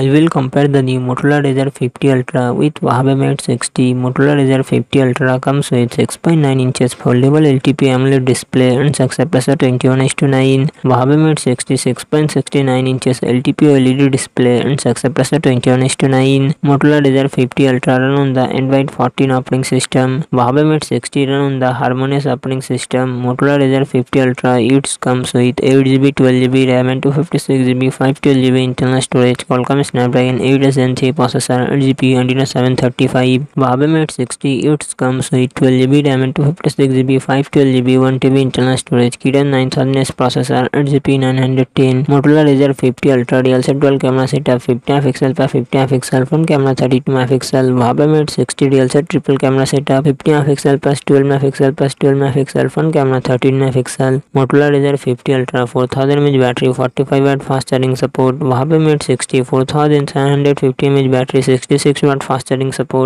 I will compare the new Motorola Razr 50 Ultra with Huawei Mate 60. Motorola Razr 50 Ultra comes with 6.9 inches foldable LTP AMOLED display and success ratio 21 to 9. Huawei Mate 60 6.69 inches LTP OLED display and success ratio 21 to 9. Motorola Razr 50 Ultra run on the Android 14 operating system. Huawei Mate 60 run on the HarmonyOS operating system. Motorola Razr 50 Ultra it comes with 8GB 12GB RAM and 256GB 512GB internal storage. Qualcomm में Snapdragon eight S N three processor eight G P antenna seven thirty five बाबे में eight sixty eight कम सही twelve G B diamond two fifty six G B five twelve G B one T B internal storage की done nine thousand S processor eight G P nine hundred ten Motorola Razr fifty ultra dual से twelve camera setup fifty F XL पर fifty F XL front camera thirty two F XL वहाबे में eight sixty DL से triple camera setup fifty F XL plus twelve F XL plus twelve F XL front camera thirty F XL Motorola Razr fifty ultra four thousand में battery forty five eight fast charging support वहाबे में met sixty four 750 mAh battery 66 watt fast charging support